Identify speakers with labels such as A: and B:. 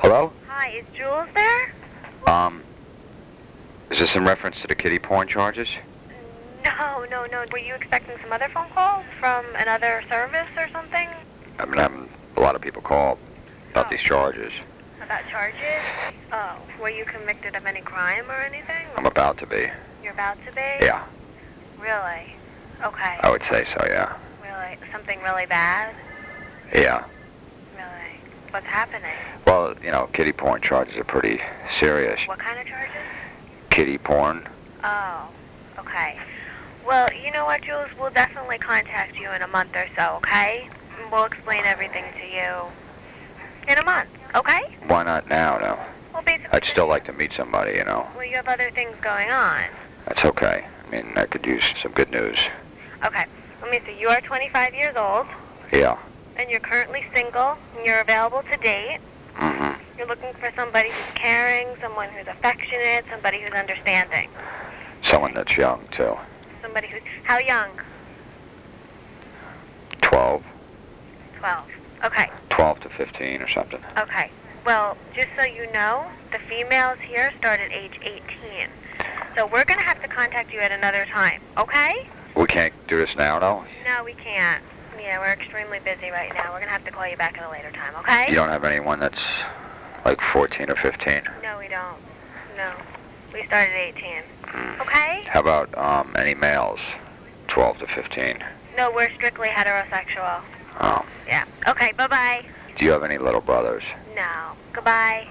A: Hello?
B: Hi, is Jules there?
A: Um, is this in reference to the kitty porn charges?
B: No, no, no. Were you expecting some other phone calls from another service or something
A: I mean, been having a lot of people call about
B: Oh.
A: these charges.
B: about charges? Oh, were you convicted of any crime or anything?
A: I'm about to be.
B: You're about to be?
A: Yeah,
B: Really? Okay.
A: I would say so, yeah.
B: Really? Something really bad?
A: Yeah.
B: What's happening?
A: Well, you know, kitty porn charges are pretty serious.
B: What kind of charges?
A: Kitty porn?
B: Oh, okay. Well, you know what, Jules? We'll definitely contact you in a month or so, okay? We'll explain everything to you in a month, okay?
A: Why not now, no?
B: Well, basically,
A: I'd still like to meet somebody, you know.
B: well, you have other things going on.
A: That's okay. I mean, I could use some good news.
B: Okay. Let me see. You are 25 years old,
A: Yeah.
B: And you're currently single, and you're available to date.
A: Mm-hmm.
B: You're looking for somebody who's caring, someone who's affectionate, somebody who's understanding.
A: Someone that's young, too.
B: Somebody who's... How young?
A: 12.
B: 12. Okay.
A: 12 to 15 or something.
B: Okay. Well, just so you know, the females here start at age 18. So we're going to have to contact you at another time, okay?
A: We can't do this now, though?
B: No, we can't. Yeah, we're extremely busy right now. We're going to have to call you back at a later time, okay?
A: You don't have anyone that's like 14 or 15?
B: No, we don't. No. We start at 18.
A: Mm.
B: Okay?
A: How about um, any males? 12 to 15.
B: No, we're strictly heterosexual.
A: Oh.
B: Yeah. Okay, bye-bye.
A: Do you have any little brothers?
B: No. Goodbye.